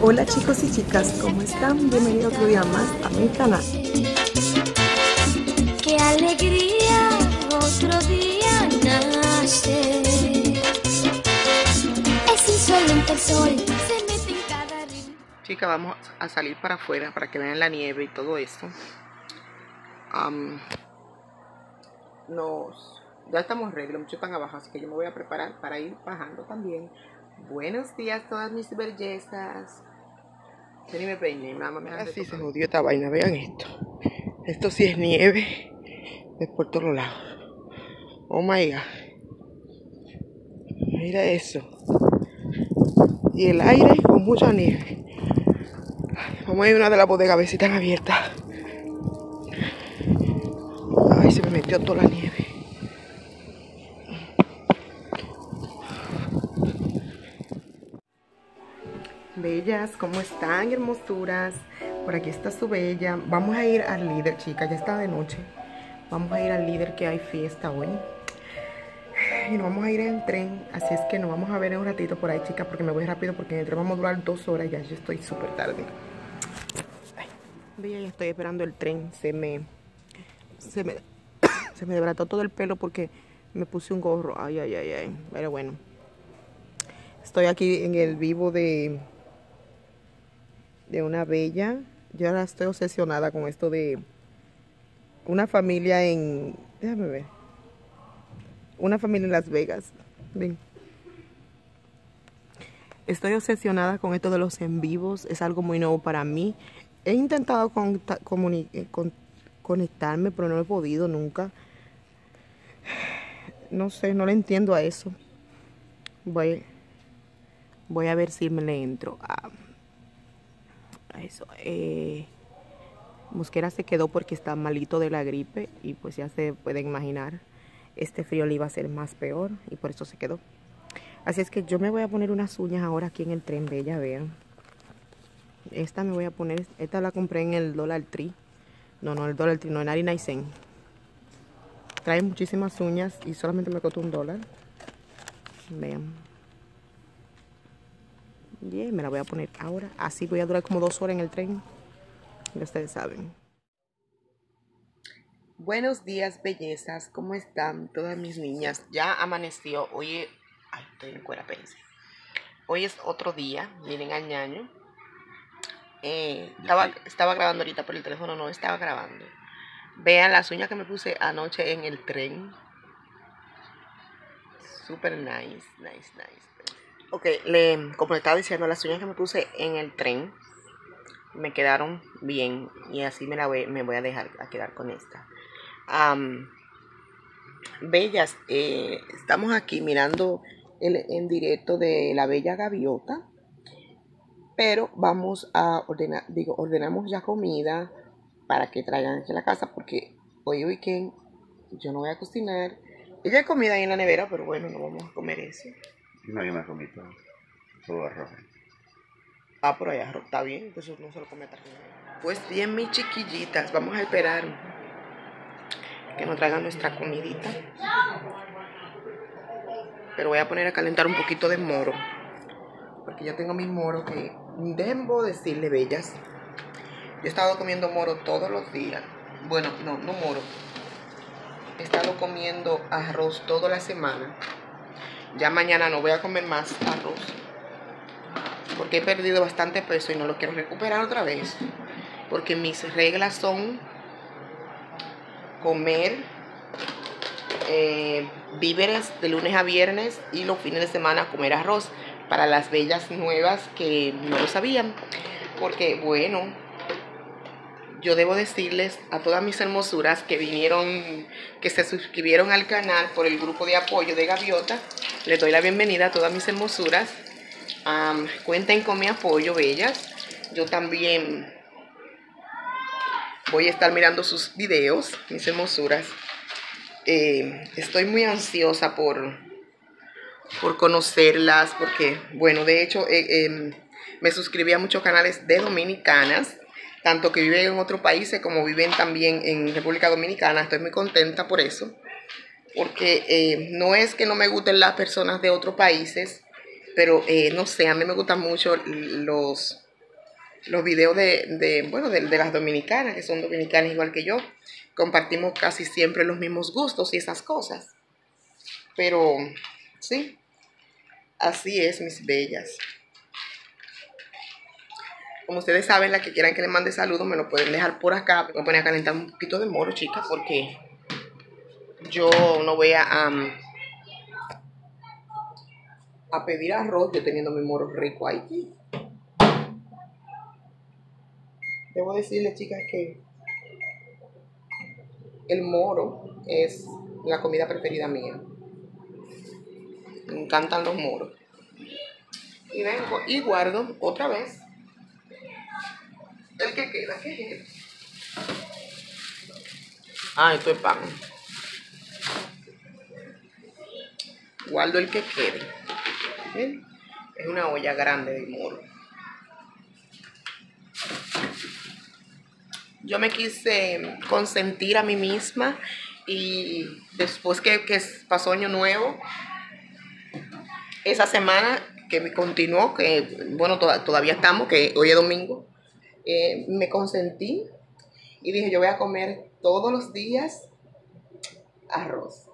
Hola chicos y chicas, ¿cómo están? Bienvenidos otro día más a mi canal. Qué alegría otro día nace. Es insolente el sol, se mete en cada rincón. Chicas, vamos a salir para afuera para que vean la nieve y todo esto. Am, nos, ya estamos ready, los muchachos están abajo, así que yo me voy a preparar para ir bajando también. Buenos días, todas mis bellezas. Yo ni me peiné, mamá me Así se jodió esta vaina, vean esto. Esto sí es nieve de por todos lados. Oh my god. Mira eso. Y el aire con mucha nieve. Vamos a ir a una de las bodegas a ver si están abiertas. Ay, se me metió toda la nieve. Bellas, ¿cómo están, hermosuras? Por aquí está su bella. Vamos a ir al líder, chicas. Ya está de noche. Vamos a ir al líder que hay fiesta hoy. Y nos vamos a ir en tren. Así es que nos vamos a ver en un ratito por ahí, chicas. Porque me voy rápido. Porque en el tren vamos a durar dos horas. Ya yo estoy súper tarde. Bella, ya estoy esperando el tren. Se me... Se me... se me desbarató todo el pelo porque me puse un gorro. Ay, ay, ay, ay. Pero bueno. Estoy aquí en el vivo de de una bella. Yo ahora estoy obsesionada con esto de una familia en. Déjame ver. Una familia en Las Vegas. Ven. Estoy obsesionada con esto de los en vivos. Es algo muy nuevo para mí. He intentado comuni- eh, con- conectarme, pero no he podido nunca. No sé, no le entiendo a eso. Voy, voy a ver si me le entro a a eso. Eh, Mosquera se quedó porque está malito de la gripe y pues ya se pueden imaginar, este frío le iba a ser más peor y por eso se quedó. Así es que yo me voy a poner unas uñas ahora aquí en el tren, bella, vean. Esta me voy a poner, esta la compré en el Dollar Tree. No, no, el Dollar Tree, no, en 99 cent. Trae muchísimas uñas y solamente me costó un dólar. Vean. Bien, me la voy a poner ahora. Así voy a durar como dos horas en el tren. Ya ustedes saben. Buenos días, bellezas. ¿Cómo están todas mis niñas? Ya amaneció. Hoy, ay, estoy en cuera, espérense. Hoy es otro día. Miren al ñaño. Eh, estaba, estaba grabando ahorita, pero el teléfono no estaba grabando. Vean las uñas que me puse anoche en el tren. Super nice, nice, nice. Ok, le, como le estaba diciendo, las uñas que me puse en el tren me quedaron bien y así me, la voy, me voy a dejar a quedar con esta. Bellas, eh, estamos aquí mirando el, en directo de la bella gaviota, pero vamos a ordenar, digo, ordenamos ya comida para que traigan aquí la casa porque hoy weekend yo no voy a cocinar. Ella comida ahí en la nevera, pero bueno, no vamos a comer eso. No, yo me comí todo. Todo arroz. Ah, por allá está bien, entonces no se lo come. Pues bien, mis chiquillitas, vamos a esperar que nos traigan nuestra comidita. Pero voy a poner a calentar un poquito de moro. Porque yo tengo mi moro que debo decirle, bellas. Yo he estado comiendo moro todos los días. Bueno, no, no moro. He estado comiendo arroz toda la semana. Ya mañana no voy a comer más arroz porque he perdido bastante peso y no lo quiero recuperar otra vez. Porque mis reglas son comer eh, víveres de lunes a viernes y los fines de semana comer arroz para las bellas nuevas que no lo sabían. Porque bueno, yo debo decirles a todas mis hermosuras que vinieron, que se suscribieron al canal por el grupo de apoyo de Gaviota, les doy la bienvenida a todas mis hermosuras. Am, cuenten con mi apoyo, bellas. Yo también voy a estar mirando sus videos, mis hermosuras. Eh, estoy muy ansiosa por, por conocerlas, porque, bueno, de hecho, eh, em, me suscribí a muchos canales de dominicanas, tanto que viven en otros países como viven también en República Dominicana. Estoy muy contenta por eso. Porque eh, no es que no me gusten las personas de otros países, pero eh, no sé, a mí me gustan mucho los, los videos de, de, bueno, de, de las dominicanas, que son dominicanas igual que yo. Compartimos casi siempre los mismos gustos y esas cosas. Pero, sí, así es, mis bellas. Como ustedes saben, la que quieran que les mande saludos, me lo pueden dejar por acá. Me voy a poner a calentar un poquito de moro, chicas, porque yo no voy a, a pedir arroz yo teniendo mi moro rico ahí. Debo decirles, chicas, que el moro es la comida preferida mía. Me encantan los moros. Y vengo y guardo otra vez el que queda. ¿Qué es? Ah, esto es pan. Guardo el que quede. Es una olla grande de moro. Yo me quise consentir a mí misma y después que, que pasó Año Nuevo, esa semana que me continuó, que bueno, toda- todavía estamos, que hoy es domingo, eh, me consentí y dije, yo voy a comer todos los días arroz.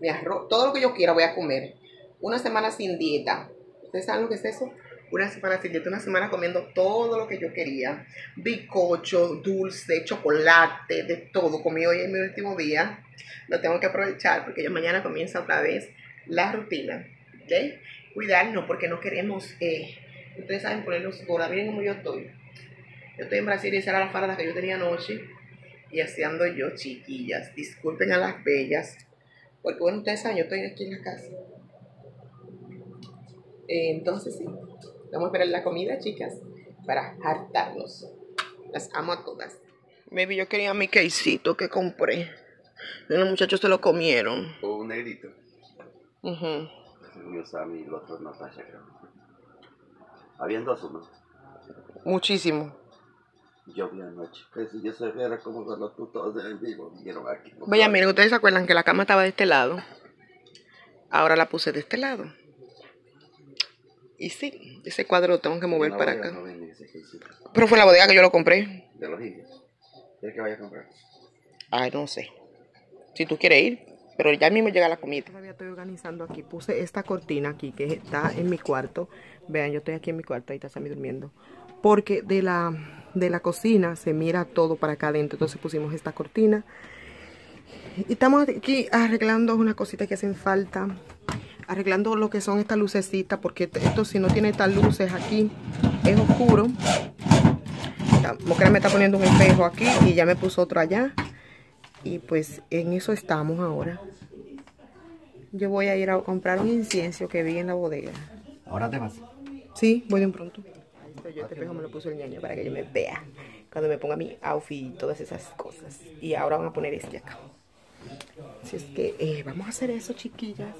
Mi arroz, todo lo que yo quiera voy a comer. Una semana sin dieta. ¿Ustedes saben lo que es eso? Una semana sin dieta, una semana comiendo todo lo que yo quería. Bicocho, dulce, chocolate, de todo. Comí hoy en mi último día. Lo tengo que aprovechar porque ya mañana comienza otra vez la rutina. Cuidarnos porque no queremos, eh, ustedes saben, ponernos gorda. Miren cómo yo estoy. Yo estoy en Brasil y esa era la farda que yo tenía anoche. Y así ando yo, chiquillas. Disculpen a las bellas. Porque bueno, ustedes saben, yo estoy aquí en la casa. Eh, entonces sí, vamos a esperar la comida, chicas, para hartarnos. Las amo a todas. Maybe yo quería mi quesito que compré. Y los muchachos se lo comieron. O un negrito. Ujú. Ese comió Sammy y el otro Natasha, creo. Habían dos, uno. Muchísimo. Yo vi anoche. Que si yo se viera como con los todos en vivo, vinieron aquí. Vaya, miren, ustedes se acuerdan que la cama estaba de este lado. Ahora la puse de este lado. Y sí, ese cuadro lo tengo que mover para acá. no. Pero fue en la bodega que yo lo compré. De los indios. ¿Quieres que vaya a comprar? Ay, no sé. Si tú quieres ir, pero ya mismo llega la comida. Todavía estoy organizando aquí. Puse esta cortina aquí que está en mi cuarto. Vean, yo estoy aquí en mi cuarto. Ahí está Sammy durmiendo. Porque de la, de la cocina se mira todo para acá adentro. Entonces pusimos esta cortina. Y estamos aquí arreglando unas cositas que hacen falta. Arreglando lo que son estas lucecitas. Porque esto si no tiene estas luces aquí es oscuro. La mujer me está poniendo un espejo aquí y ya me puso otro allá. Y pues en eso estamos ahora. Yo voy a ir a comprar un incienso que vi en la bodega. Ahora te vas. Sí, voy de un pronto. Yo este espejo me lo puso el ñaño para que yo me vea. Cuando me ponga mi outfit y todas esas cosas. Y ahora van a poner este acá. Así es que eh, vamos a hacer eso, chiquillas.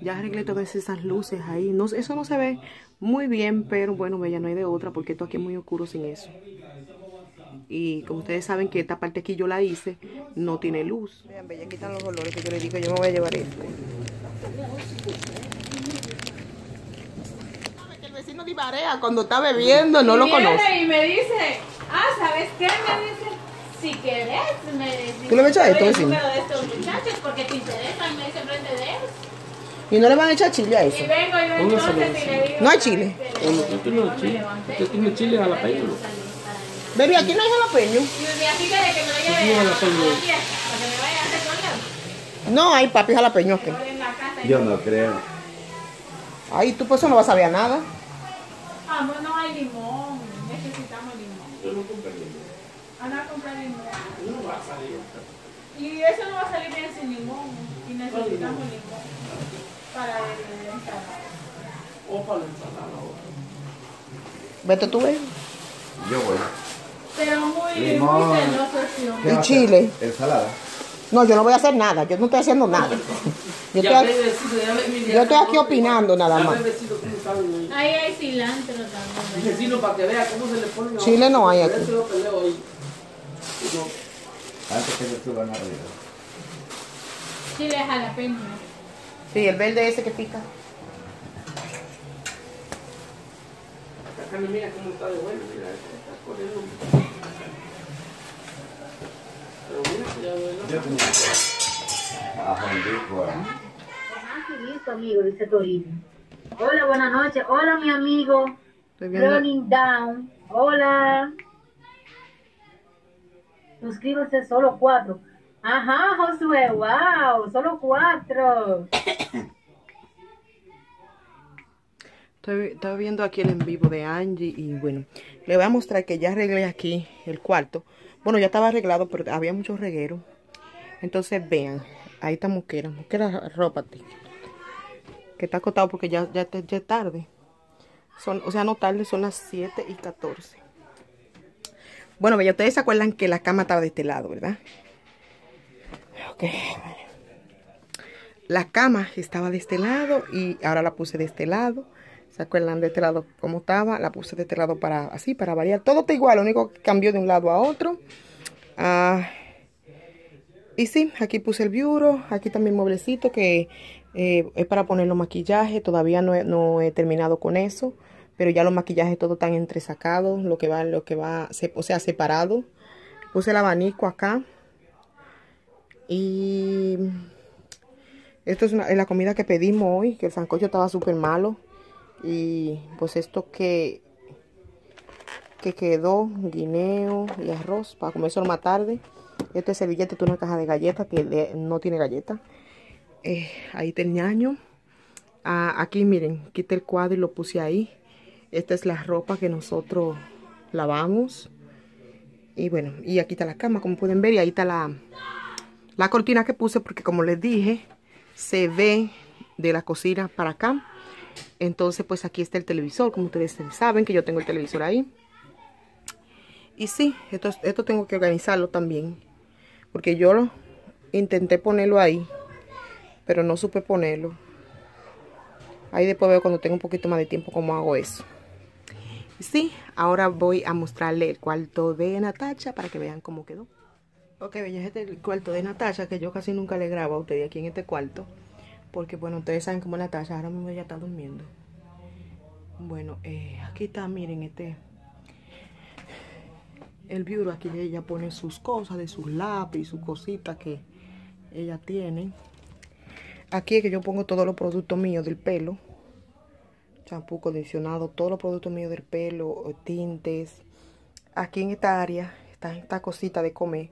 Ya arreglé todas esas luces ahí. No, eso no se ve muy bien, pero bueno, bella, no hay de otra porque esto aquí es muy oscuro sin eso. Y como ustedes saben que esta parte aquí yo la hice, no tiene luz. Vean, bella, están los olores que yo le digo, yo me voy a llevar este. que el vecino divarea cuando está bebiendo, no Y lo viene conoce. Y me dice, ah, ¿sabes qué? Me dice, si querés, me dice. ¿Tú le echas esto, de estos muchachos porque te interesan, me dice frente de ellos. Y no le van a echar chile a Y eso. vengo yo entonces y le digo. No hay chile. Usted tiene chile, usted tiene chile jalapeño. Baby, aquí no hay jalapeño. Y me así que de que me lo lleve a, la fiesta, para que me vaya a hacer con No hay papi jalapeño aquí. en la casa. y Yo no creo. Ay, tú pues eso no vas a a nada. Ah, pues no hay limón, necesitamos limón. Yo no compré limón. Anda a comprar limón. No va a salir. Y eso no va a salir bien sin limón. Y necesitamos limón para el- la ensalada. Vete tú, ves. Yo voy. Pero muy, Limón. muy celoso. Y chile. Ensalada. No, yo no voy a hacer nada. Yo no estoy haciendo nada. Yo estoy, aquí- yo estoy aquí opinando nada más. Ahí hay cilantro también. Vecino, para que vea cómo se le pone. Chile no hay aquí. eso yo peleo ahí. Antes que se suban arriba. chile jalapeño. Sí, el verde ese que pica. La carne mira cómo está de buena, mira, está corriendo. Pero mira, ya duele. Aquí listo, amigo, dice Torino. Hola, buenas noches. Hola, mi amigo. Estoy viendo. Running down. Hola. Suscríbase solo cuatro. Ajá, Josué, wow, solo cuatro. Estoy, estaba viendo aquí el en vivo de Angie y bueno, le voy a mostrar que ya arreglé aquí el cuarto. Bueno, ya estaba arreglado, pero había mucho reguero. Entonces vean, ahí está Moquera. Moquera, arrópate. Que está acostado porque ya, ya, ya es tarde. Son, o sea, no tarde, son las 7 y 14. Bueno, bella, ustedes se acuerdan que la cama estaba de este lado, ¿verdad? Ok. La cama estaba de este lado y ahora la puse de este lado. ¿Se acuerdan de este lado cómo estaba? La puse de este lado para así, para variar. Todo está igual, lo único que cambió de un lado a otro. Ah, y sí, aquí puse el bureau. Aquí también mueblecito que eh, es para poner los maquillajes. Todavía no he, no he terminado con eso. Pero ya los maquillajes todos están entresacados. Lo que va, lo que va, se- o sea, separado. Puse el abanico acá. Y esto es, una- es la comida que pedimos hoy, que el sancocho estaba súper malo. Y pues esto que, que quedó, guineo y arroz, para comer solo más tarde. Este servillete es una caja de galletas que no tiene galletas. Eh, ahí está el ñaño. Ah, aquí miren, quité el cuadro y lo puse ahí. Esta es la ropa que nosotros lavamos. Y bueno, y aquí está la cama, como pueden ver. Y ahí está la, la cortina que puse porque como les dije, se ve de la cocina para acá. Entonces pues aquí está el televisor, como ustedes saben que yo tengo el televisor ahí. Y sí, esto, esto tengo que organizarlo también. Porque yo intenté ponerlo ahí, pero no supe ponerlo. Ahí después veo cuando tengo un poquito más de tiempo cómo hago eso. Y sí, ahora voy a mostrarle el cuarto de Natacha para que vean cómo quedó. Ok, bella, este es el cuarto de Natacha, que yo casi nunca le grabo a ustedes aquí en este cuarto. Porque, bueno, ustedes saben cómo es Natacha, ahora mismo ya está durmiendo. Bueno, eh, aquí está, miren, este... El bureau, aquí ella pone sus cosas, de sus lápiz, sus cositas que ella tiene. Aquí es que yo pongo todos los productos míos del pelo. Champú, condicionado, todos los productos míos del pelo, tintes. Aquí en esta área está esta cosita de comer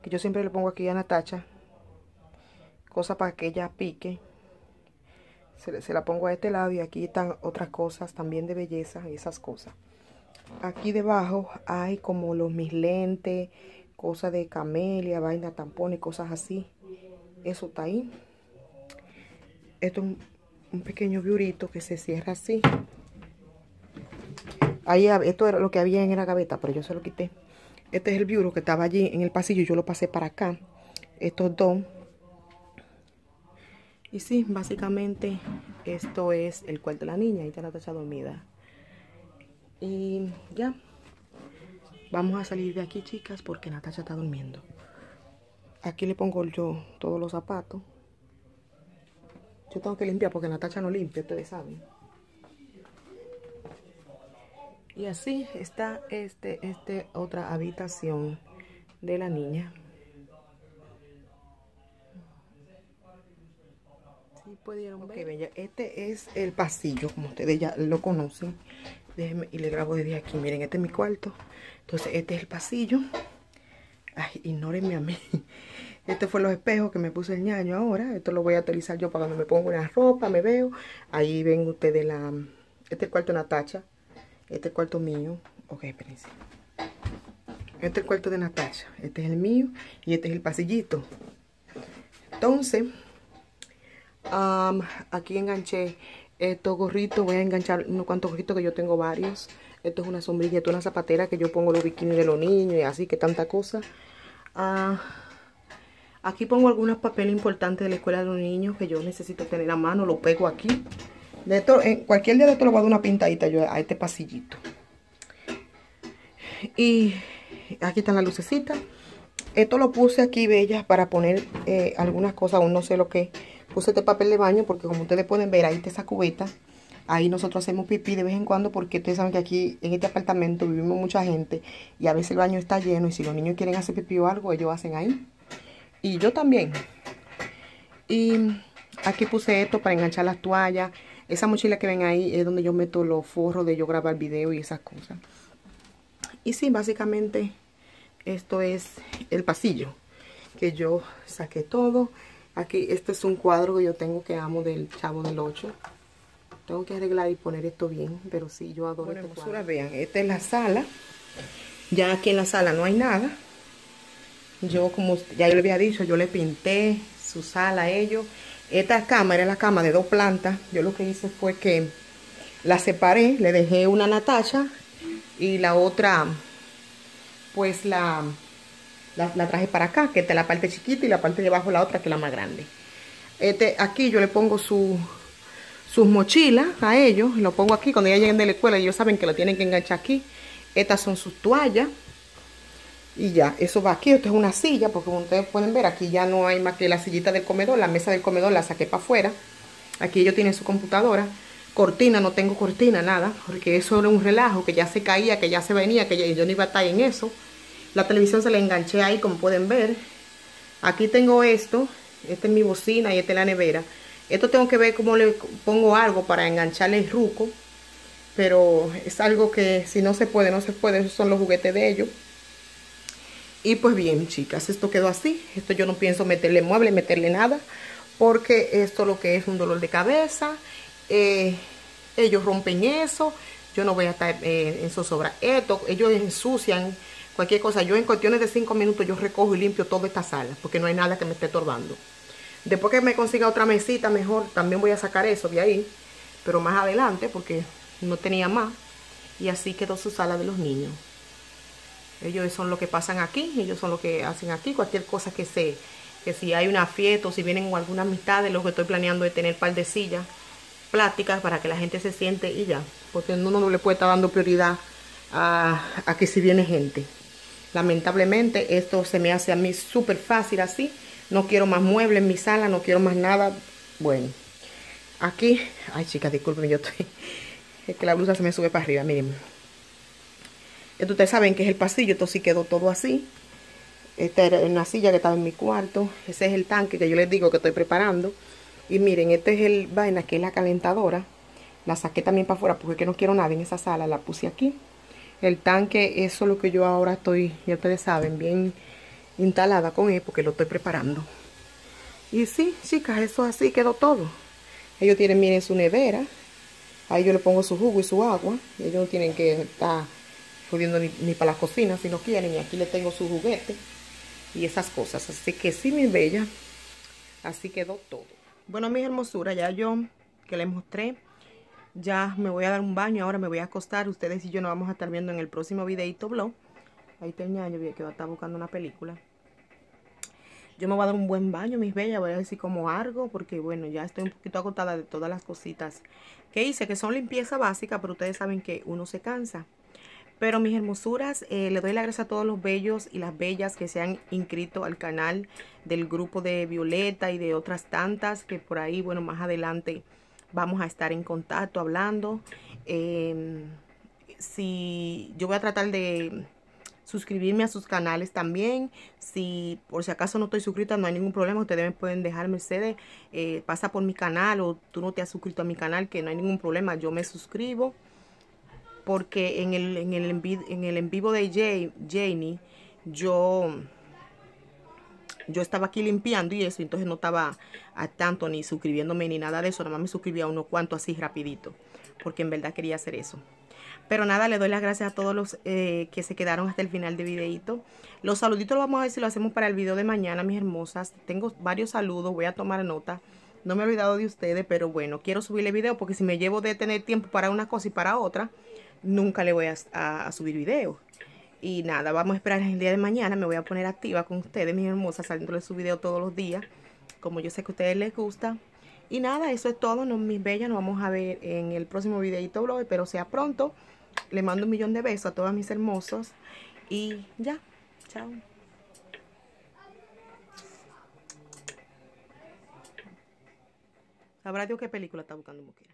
que yo siempre le pongo aquí a Natacha. Cosa para que ella pique. Se, se la pongo a este lado y aquí están otras cosas también de belleza y esas cosas. Aquí debajo hay como los mis lentes, cosas de camelia, vaina, tampones, cosas así. Eso está ahí. Esto es un, pequeño biurito que se cierra así. Ahí, esto era lo que había en la gaveta, pero yo se lo quité. Este es el bureau que estaba allí en el pasillo. Yo lo pasé para acá. Estos dos. Y sí, básicamente esto es el cuarto de la niña. Ahí está la tacha dormida. Y ya. Vamos a salir de aquí, chicas, porque Natacha está durmiendo. Aquí le pongo yo todos los zapatos. Yo tengo que limpiar porque Natacha no limpia, ustedes saben. Y así está este, este otra habitación de la niña. Sí pudieron ver. Ok, bella, este es el pasillo, como ustedes ya lo conocen. Déjenme y le grabo desde aquí. Miren, este es mi cuarto. Entonces, este es el pasillo. Ay, ignórenme a mí. Este fue los espejos que me puse el ñaño ahora. Esto lo voy a utilizar yo para cuando me pongo una ropa, me veo. Ahí ven ustedes la... Este es el cuarto de Natacha. Este es el cuarto mío. Ok, espérense. Este es el cuarto de Natacha. Este es el mío. Y este es el pasillito. Entonces, aquí enganché estos gorritos. Voy a enganchar unos cuantos gorritos que yo tengo varios. Esto es una sombrilla, esto es una zapatera que yo pongo los bikinis de los niños y así, que tanta cosa. Ah, aquí pongo algunos papeles importantes de la escuela de los niños que yo necesito tener a mano. Lo pego aquí. De esto, en cualquier día de esto le voy a dar una pintadita yo a este pasillito. Y aquí están las lucecitas. Esto lo puse aquí, bellas, para poner eh, algunas cosas, aún no sé lo que. Puse este papel de baño porque como ustedes pueden ver, ahí está esa cubeta. Ahí nosotros hacemos pipí de vez en cuando porque ustedes saben que aquí en este apartamento vivimos mucha gente y a veces el baño está lleno y si los niños quieren hacer pipí o algo, ellos hacen ahí. Y yo también. Y aquí puse esto para enganchar las toallas. Esa mochila que ven ahí es donde yo meto los forros de yo grabar video y esas cosas. Y sí, básicamente esto es el pasillo que yo saqué todo. Aquí, este es un cuadro que yo tengo que amo del Chavo del 8. Tengo que arreglar y poner esto bien, pero sí, yo adoro bueno, este. Vean, esta es la sala. Ya aquí en la sala no hay nada. Yo, como ya yo le había dicho, yo le pinté su sala a ellos. Esta cama era la cama de dos plantas. Yo lo que hice fue que la separé, le dejé una Natacha y la otra, pues la, la, traje para acá, que está la parte chiquita y la parte de abajo la otra que es la más grande. Este, aquí yo le pongo su, sus mochilas a ellos, lo pongo aquí cuando ya lleguen de la escuela, ellos saben que lo tienen que enganchar aquí. Estas son sus toallas. Y ya, eso va aquí. Esto es una silla, porque como ustedes pueden ver, aquí ya no hay más que la sillita del comedor. La mesa del comedor la saqué para afuera. Aquí ellos tienen su computadora. Cortina, no tengo cortina, nada. Porque eso era un relajo, que ya se caía, que ya se venía, que yo no iba a estar en eso. La televisión se la enganché ahí, como pueden ver. Aquí tengo esto. Esta es mi bocina y esta es la nevera. Esto tengo que ver cómo le pongo algo para engancharle el ruco. Pero es algo que si no se puede, no se puede. Esos son los juguetes de ellos. Y pues bien, chicas, esto quedó así. Esto yo no pienso meterle mueble, meterle nada. Porque esto lo que es un dolor de cabeza. Eh, ellos rompen eso. Yo no voy a estar eh, en zozobra. Esto, ellos ensucian cualquier cosa. Yo en cuestiones de 5 minutos yo recojo y limpio toda esta sala. Porque no hay nada que me esté estorbando. Después que me consiga otra mesita mejor, también voy a sacar eso de ahí. Pero más adelante, porque no tenía más. Y así quedó su sala de los niños. Ellos son los que pasan aquí, ellos son los que hacen aquí. Cualquier cosa que se, que si hay una fiesta o si vienen alguna amistad, lo que estoy planeando es tener par de sillas plásticas para que la gente se siente y ya. Porque uno no le puede estar dando prioridad a, a que si viene gente. Lamentablemente esto se me hace a mí súper fácil así. No quiero más muebles en mi sala, no quiero más nada. Bueno, aquí, ay chicas, disculpen, yo estoy, es que la blusa se me sube para arriba, miren. Esto ustedes saben que es el pasillo, esto sí quedó todo así. Esta era una silla que estaba en mi cuarto. Ese es el tanque que yo les digo que estoy preparando. Y miren, este es el vaina que es la calentadora. La saqué también para afuera porque no quiero nada en esa sala. La puse aquí. El tanque, eso es lo que yo ahora estoy, ya ustedes saben, bien instalada con él porque lo estoy preparando. Y sí, chicas, eso así quedó todo. Ellos tienen, miren, su nevera. Ahí yo le pongo su jugo y su agua. Ellos no tienen que estar pudiendo ni, para la cocina si no quieren. Y aquí le tengo su juguete y esas cosas. Así que sí, mi bella, así quedó todo. Bueno, mis hermosuras, ya yo que les mostré, ya me voy a dar un baño. Ahora me voy a acostar. Ustedes y yo nos vamos a estar viendo en el próximo videito blog. Ahí está el ñaño que va a estar buscando una película. Yo me voy a dar un buen baño, mis bellas. Voy a decir como algo, porque bueno, ya estoy un poquito agotada de todas las cositas que hice, que son limpieza básica, pero ustedes saben que uno se cansa. Pero mis hermosuras, eh, le doy la gracias a todos los bellos y las bellas que se han inscrito al canal del grupo de Violeta y de otras tantas que por ahí, bueno, más adelante vamos a estar en contacto hablando. Em, si yo voy a tratar de suscribirme a sus canales también. Si por si acaso no estoy suscrita, no hay ningún problema. Ustedes me pueden dejar Mercedes, eh, pasa por mi canal o tú no te has suscrito a mi canal, que no hay ningún problema. Yo me suscribo porque en el, en el, en el en vivo de Jay, Janie, yo, yo estaba aquí limpiando y eso, entonces no estaba a tanto ni suscribiéndome ni nada de eso, nada más me suscribí a unos cuantos así rapidito, porque en verdad quería hacer eso. Pero nada, le doy las gracias a todos los eh, que se quedaron hasta el final del videito. Los saluditos los vamos a ver si lo hacemos para el video de mañana, mis hermosas. Tengo varios saludos, voy a tomar nota. No me he olvidado de ustedes, pero bueno, quiero subirle video porque si me llevo de tener tiempo para una cosa y para otra, nunca le voy a, a, subir videos. Y nada, vamos a esperar el día de mañana. Me voy a poner activa con ustedes, mis hermosas, saliéndole su video todos los días. Como yo sé que a ustedes les gusta. Y nada, eso es todo, no, mis bellas. Nos vamos a ver en el próximo videito blog. Pero sea pronto. Le mando un millón de besos a todas mis hermosas. Y ya, chao. Sabrá Dios qué película está buscando Mujer.